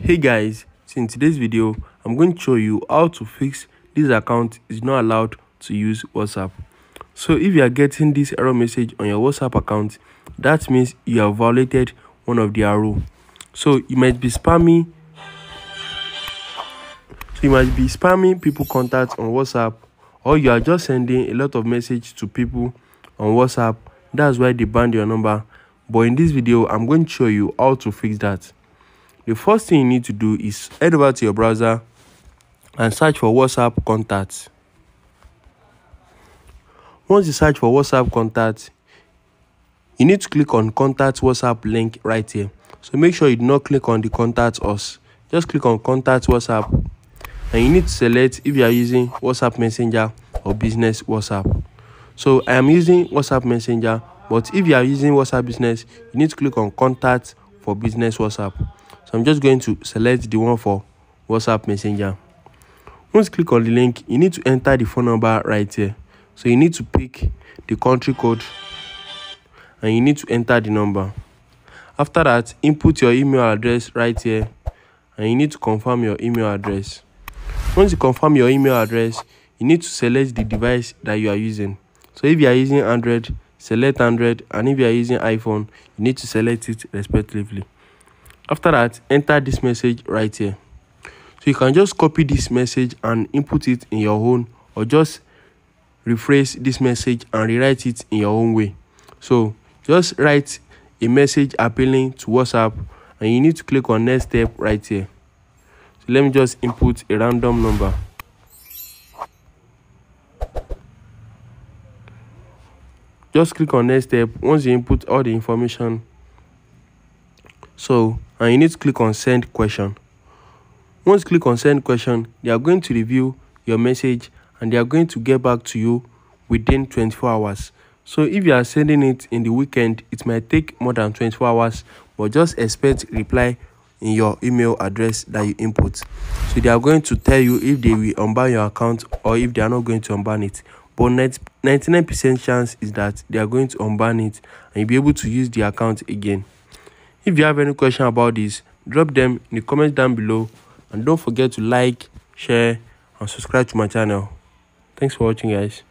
hey guys so in today's video i'm going to show you how to fix this account is not allowed to use whatsapp. So if you are getting this error message on your whatsapp account that means you have violated one of their rule. So you might be spamming so you might be spamming people contact on whatsapp or you are just sending a lot of message to people on whatsapp. That's why they banned your number. But in this video i'm going to show you how to fix that the first thing you need to do is head over to your browser and search for whatsapp contacts. Once you search for whatsapp contacts you need to click on contact whatsapp link right here. So make sure you do not click on the contact us. Just click on contact whatsapp. And you need to select if you are using whatsapp messenger or business whatsapp. So i am using whatsapp messenger but if you are using whatsapp business you need to click on contact for business whatsapp so i'm just going to select the one for whatsapp messenger. Once you click on the link you need to enter the phone number right here. So you need to pick the country code and you need to enter the number. After that input your email address right here and you need to confirm your email address. Once you confirm your email address you need to select the device that you are using. So if you are using android select android and if you are using iphone you need to select it respectively after that enter this message right here. So you can just copy this message and input it in your own or just rephrase this message and rewrite it in your own way. So just write a message appealing to whatsapp and you need to click on next step right here. So let me just input a random number. Just click on next step. Once you input all the information so and you need to click on send question. Once you click on send question they are going to review your message and they are going to get back to you within 24 hours. So if you are sending it in the weekend it might take more than 24 hours but just expect reply in your email address that you input. So they are going to tell you if they will unban your account or if they are not going to unban it. But 99 percent chance is that they are going to unban it and you'll be able to use the account again if you have any question about this drop them in the comments down below. And don't forget to like share and subscribe to my channel. Thanks for watching guys